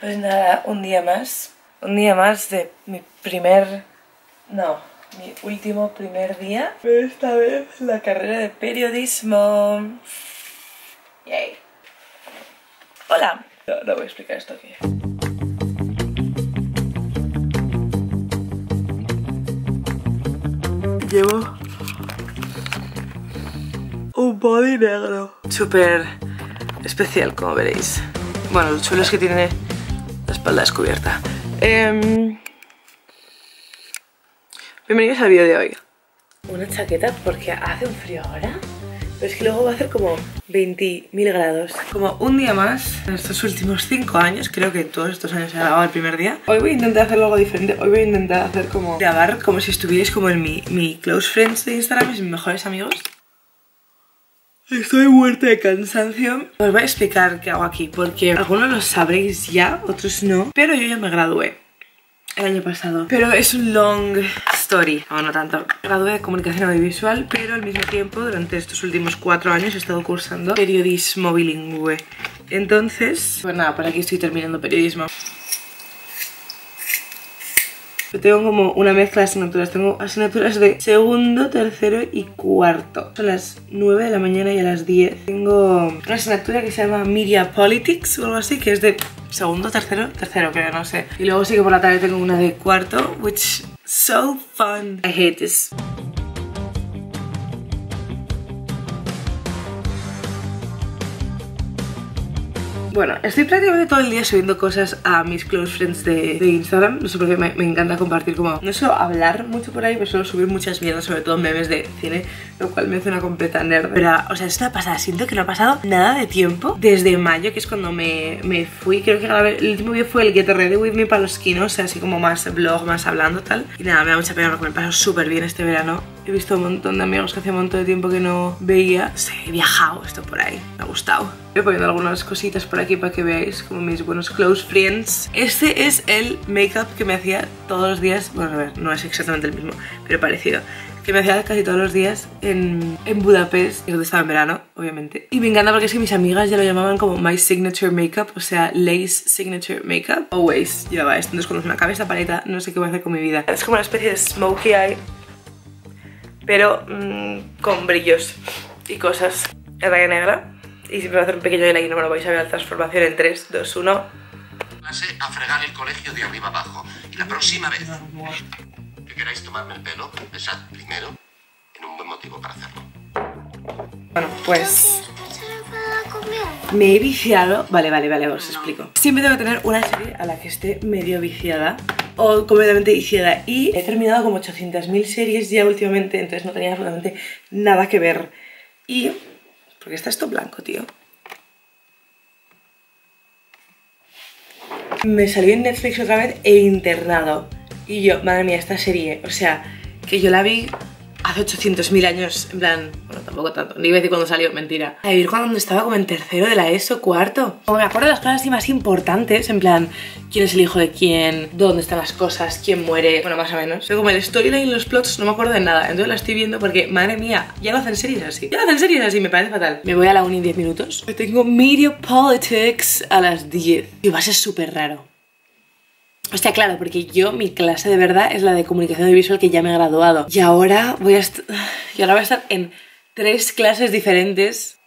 Pues nada, un día más. Un día más de mi primer... No, mi último primer día. Pero esta vez la carrera de periodismo. Yay. Hola. No, no voy a explicar esto aquí. Llevo body negro. Súper especial, como veréis. Bueno, lo chulo es que tiene la espalda descubierta. Em, bienvenidos al vídeo de hoy. Una chaqueta porque hace un frío ahora. Pero es que luego va a hacer como 20.000 grados. Como un día más en estos últimos 5 años. Creo que todos estos años se ha grabado el primer día. Hoy voy a intentar hacer algo diferente. Hoy voy a intentar hacer como grabar como si estuvierais como en mi, mi close friends de Instagram, mis mejores amigos. Estoy muerta de cansancio. Os voy a explicar qué hago aquí, porque algunos lo sabréis ya, otros no. Pero yo ya me gradué el año pasado. Pero es un long story, o no tanto. Gradué de comunicación audiovisual, pero al mismo tiempo, durante estos últimos cuatro años, he estado cursando periodismo bilingüe. Entonces, pues nada, por aquí estoy terminando periodismo. Yo tengo como una mezcla de asignaturas. Tengo asignaturas de segundo, tercero y cuarto. Son las 9 de la mañana y a las 10 tengo una asignatura que se llama Media Politics o algo así, que es de segundo, tercero, tercero creo, no sé. Y luego sí que por la tarde tengo una de cuarto, which so fun. I hate this. Bueno, estoy prácticamente todo el día subiendo cosas a mis close friends de, Instagram. No sé por qué me, encanta compartir como... No suelo hablar mucho por ahí, pero suelo subir muchas mierdas, sobre todo memes de cine, lo cual me hace una completa nerd. Pero, o sea, es una pasada. Siento que no ha pasado nada de tiempo desde mayo, que es cuando me, me fui. Creo que el último video fue el Get Ready With Me para los kinos, así como más blog, más hablando tal. Y nada, me da mucha pena porque me pasado súper bien este verano. He visto un montón de amigos que hacía un montón de tiempo que no veía. Sí, he viajado esto por ahí. Me ha gustado. Voy poniendo algunas cositas por aquí para que veáis como mis buenos close friends. Este es el make-up que me hacía todos los días. Bueno, a ver, no es exactamente el mismo, pero parecido. Que me hacía casi todos los días en, en Budapest, donde estaba en verano, obviamente. Y me encanta porque es que mis amigas ya lo llamaban como my signature makeup, o sea, Lace signature makeup. Always llevaba esto. Entonces cuando se me acabe esta paleta, no sé qué voy a hacer con mi vida. Es como una especie de smokey eye pero mmm, con brillos y cosas en raya negra. Y siempre voy a hacer un pequeño highlight, no me lo vais a ver la transformación en 3, 2, 1. A fregar el colegio de arriba abajo. Y la próxima vez que queráis tomarme el pelo, pensad primero en un buen motivo para hacerlo. Bueno, pues me he viciado. Vale, vale, vale, os explico. Siempre tengo que tener una serie a la que esté medio viciada o completamente viciada. Y he terminado como 800.000 series ya últimamente, entonces no tenía absolutamente nada que ver. Y. ¿Por qué está esto blanco, tío? Me salió en Netflix otra vez e internado. Y yo, madre mía, esta serie, o sea, que yo la vi hace 800.000 años, en plan, bueno, tampoco tanto, ni decir cuando salió, mentira. A vivir cuando estaba como en tercero de la ESO, cuarto. Como me acuerdo de las cosas así más importantes, en plan, quién es el hijo de quién, dónde están las cosas, quién muere, bueno, más o menos. Pero como el storyline y los plots no me acuerdo de nada, entonces la estoy viendo porque, madre mía, ya lo hacen series así. Ya lo hacen series así, me parece fatal. Me voy a la uni en 10 minutos. Tengo Media Politics a las 10. Y va a ser súper raro. Hostia, claro, porque yo, mi clase de verdad es la de comunicación audiovisual que ya me he graduado. Y ahora voy a, y ahora voy a estar en tres clases diferentes.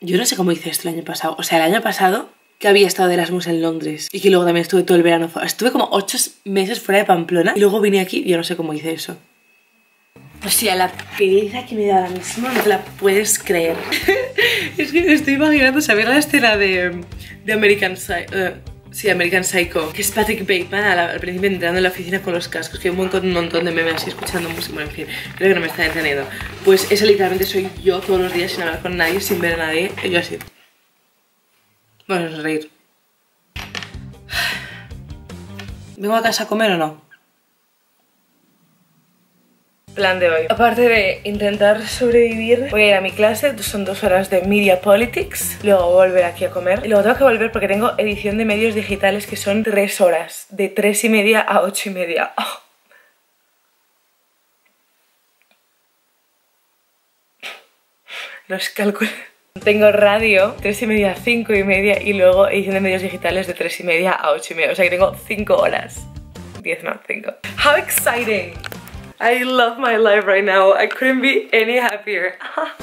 Yo no sé cómo hice esto el año pasado. O sea, el año pasado que había estado de Erasmus en Londres y que luego también estuve todo el verano. Estuve como ocho meses fuera de Pamplona y luego vine aquí y yo no sé cómo hice eso. O sea, la pereza que me da ahora mismo no te la puedes creer. es que me estoy imaginando saber la escena de, de American Psycho. Uh, sí, American Psycho. Que es Patrick Bateman al, principio entrando en la oficina con los cascos. Que un montón, un montón de memes así escuchando música. En fin, creo que no me está entendiendo. Pues esa literalmente soy yo todos los días sin hablar con nadie, sin ver a nadie. Y yo así. Bueno, es reír. ¿Vengo a casa a comer o no? plan de hoy. Aparte de intentar sobrevivir, voy a ir a mi clase, son dos horas de Media Politics, luego volver aquí a comer y luego tengo que volver porque tengo edición de medios digitales que son tres horas, de tres y media a ocho y media. Oh. Los cálculos. Tengo radio 3 y media a 5 y media y luego edición de medios digitales de 3 y media a 8 y media. O sea que tengo 5 horas. 10 no, 5. ¡How exciting! I love my life right now. I couldn't be any happier.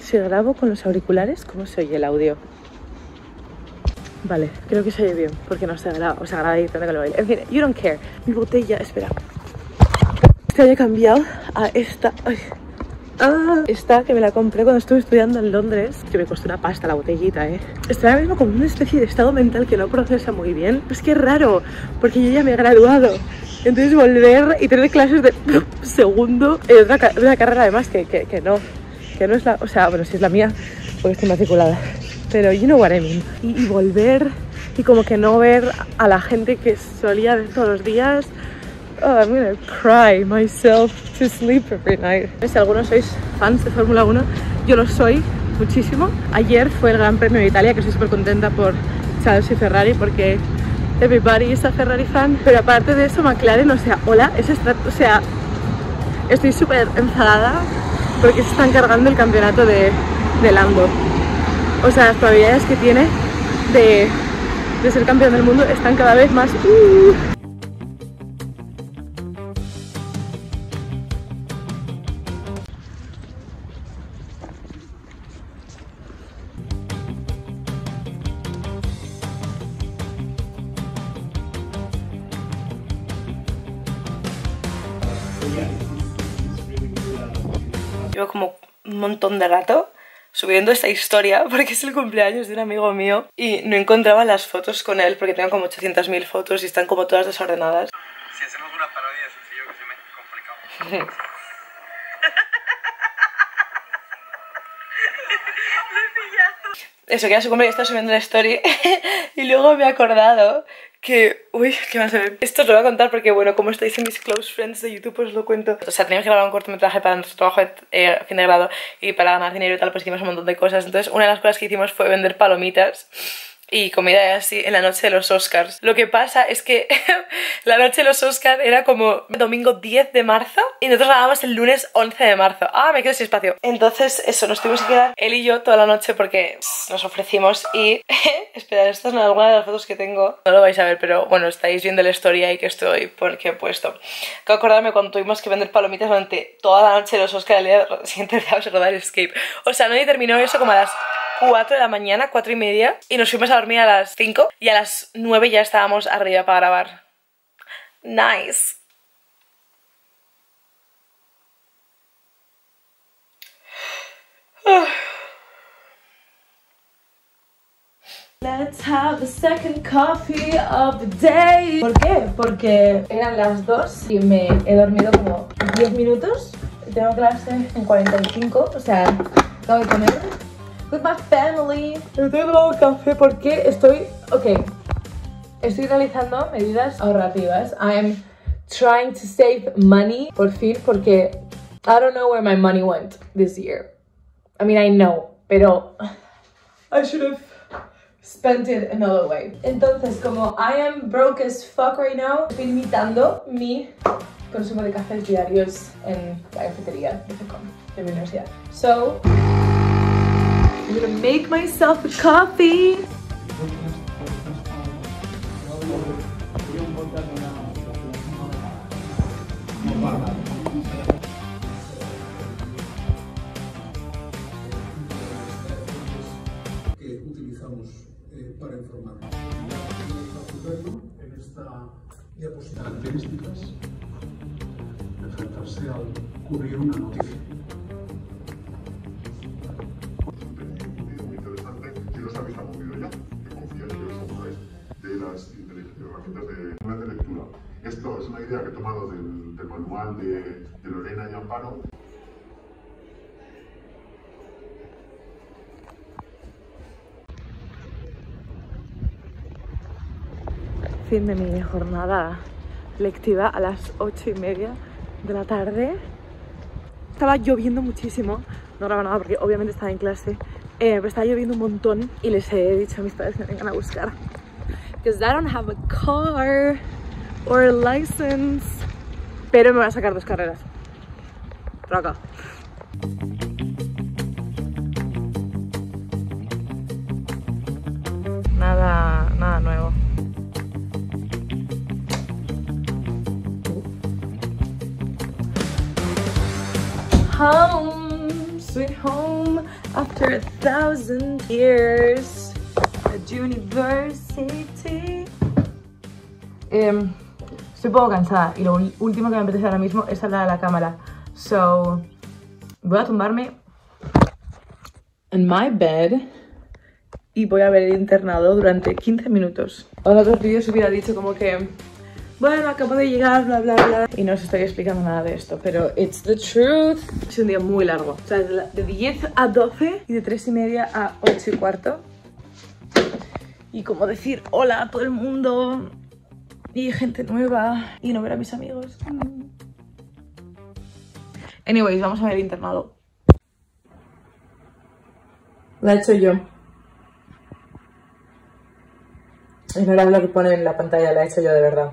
si grabo con los auriculares, ¿cómo se oye el audio? Vale, creo que se oye bien, porque no se graba, o sea, graba editando con el baile. En fin, you don't care. Mi botella, espera. Año he cambiado a esta. Ay. Ah, esta que me la compré cuando estuve estudiando en Londres, que me costó una pasta la botellita, ¿eh? Estoy ahora mismo como una especie de estado mental que no procesa muy bien. Es que es raro, porque yo ya me he graduado. Entonces volver y tener clases de segundo otra, una carrera además que, que, que no que no es la, o sea, bueno, si es la mía, porque estoy matriculada, pero you know what I mean. Y, volver y como que no ver a la gente que solía ver todos los días. Oh, I'm gonna cry myself to sleep every night. Si algunos sois fans de Fórmula 1, yo lo soy muchísimo. Ayer fue el Gran Premio de Italia, que estoy súper contenta por Charles y Ferrari, porque everybody is a Ferrari fan. Pero aparte de eso, McLaren, o sea, hola, es o sea, estoy súper enfadada porque se están cargando el campeonato de, de Lando. O sea, las probabilidades que tiene de, de ser campeón del mundo están cada vez más... Uh. Llevo como un montón de rato subiendo esta historia porque es el cumpleaños de un amigo mío y no encontraba las fotos con él porque tengo como 800.000 fotos y están como todas desordenadas. Si hacemos una parodia sencillo que se me complicado. Eso, que era su cumple y estaba subiendo la story y luego me he acordado que, uy, ¿qué más? Esto os lo voy a contar porque, bueno, como estáis en mis close friends de YouTube, os lo cuento. O sea, teníamos que grabar un cortometraje para nuestro trabajo de eh, fin de grado y para ganar dinero y tal, pues hicimos un montón de cosas. Entonces, una de las cosas que hicimos fue vender palomitas y comida así en la noche de los Oscars. Lo que pasa es que la noche de los Oscars era como domingo 10 de marzo y nosotros grabábamos el lunes 11 de marzo. Ah, me quedo sin espacio. Entonces, eso, nos tuvimos que quedar él y yo toda la noche porque nos ofrecimos y... Esperad, esta es alguna de las fotos que tengo. No lo vais a ver, pero bueno, estáis viendo la historia ahí que estoy porque he puesto. De acordarme cuando tuvimos que vender palomitas durante toda la noche de los Oscars el día siguiente de rodar Escape. O sea, nadie terminó eso como a las 4 de la mañana, 4 y media, y nos fuimos a dormir a las 5 y a las 9 ya estábamos arriba para grabar. Nice. Let's have the second coffee of the day. ¿Por qué? Porque eran las 2 y me he dormido como 10 minutos. Tengo clase en 45, o sea, acabo de comer with my family. Estoy tomando café porque estoy, ok, estoy realizando medidas ahorrativas. I'm trying to save money, por fin, porque I don't know where my money went this year. I mean, I know, pero I should have spent it another way. Entonces, como I am broke as fuck right now, estoy limitando mi consumo de cafés diarios en la cafetería de mi universidad. So, I'm gonna make myself a coffee. utilizamos eh, una noticia. Herramientas de, de lectura. Esto es una idea que he tomado del, manual de, de Lorena y Amparo. Fin de mi jornada lectiva a las 8 y media de la tarde. Estaba lloviendo muchísimo, no grababa nada porque obviamente estaba en clase Eh, pero estaba lloviendo un montón y les he dicho a mis padres que me vengan a buscar. Because I don't have a car or a license. Pero me voy a sacar dos carreras. Raca. Nada, nada nuevo. Home, sweet home, after a thousand years at university. Em, estoy un poco cansada y lo último que me apetece ahora mismo es hablar a la cámara. So, voy a tumbarme en my bed y voy a ver el internado durante 15 minutos. En otros vídeos hubiera dicho como que, bueno, acabo de llegar, bla, bla, bla. Y no os estoy explicando nada de esto, pero it's the truth. Es un día muy largo. O sea, de 10 a 12 y de 3 y media a 8 y cuarto. Y como decir hola a todo el mundo y gente nueva y no ver a mis amigos. Anyways, vamos a ver el internado. La he hecho yo. Es verdad lo que pone en la pantalla, la he hecho yo de verdad.